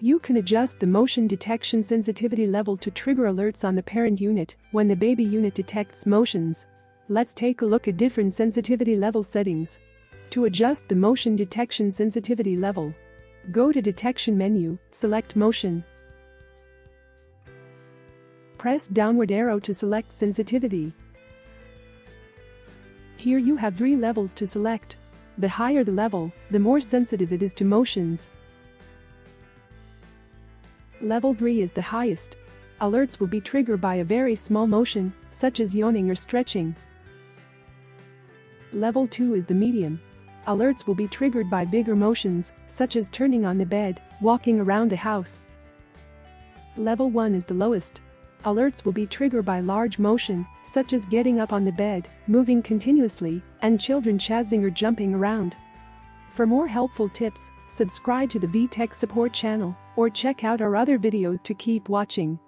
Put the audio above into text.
You can adjust the motion detection sensitivity level to trigger alerts on the parent unit when the baby unit detects motions. Let's take a look at different sensitivity level settings. To adjust the motion detection sensitivity level, go to Detection menu, select Motion. Press downward arrow to select sensitivity. Here you have three levels to select. The higher the level, the more sensitive it is to motions. Level 3 is the highest. Alerts will be triggered by a very small motion, such as yawning or stretching. Level 2 is the medium. Alerts will be triggered by bigger motions, such as turning on the bed, walking around the house. Level 1 is the lowest. Alerts will be triggered by large motion, such as getting up on the bed, moving continuously, and children chasing or jumping around. For more helpful tips, subscribe to the VTech support channel or check out our other videos to keep watching.